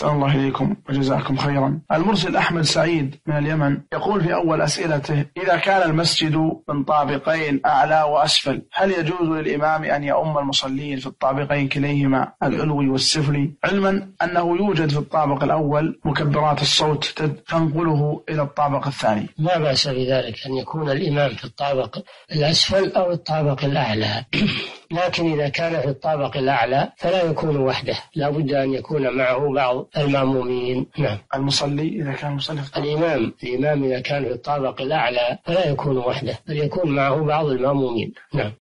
أحسن الله إليكم وجزاكم خيرا. المرسل أحمد سعيد من اليمن يقول في أول أسئلته إذا كان المسجد من طابقين أعلى وأسفل هل يجوز للإمام أن يؤم المصلين في الطابقين كليهما العلوي والسفلي علما أنه يوجد في الطابق الأول مكبرات الصوت تنقله إلى الطابق الثاني. لا بأس بذلك أن يكون الإمام في الطابق الأسفل أو الطابق الأعلى. لكن إذا كان في الطابق الأعلى فلا يكون وحده. لا بد أن يكون معه بعض المأمومين. نعم. المصلي إذا كان مصلي في الإمام. الإمام إذا كان في الطابق الأعلى فلا يكون وحده بل يكون معه بعض المأمومين. نعم.